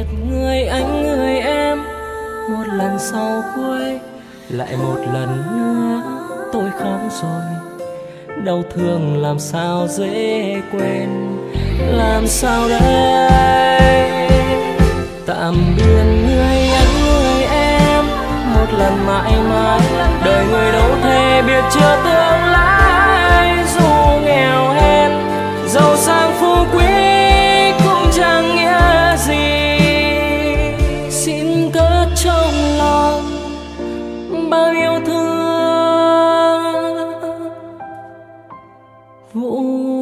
biệt người anh, người em. Một lần sau cuối, lại một lần nữa. Tôi khóc rồi, đau thương làm sao dễ quên. Làm sao đây? Tạm biệt người anh, người em. Một lần mãi mãi, đời người đâu thể biết chưa tương bao yêu thương. Vụn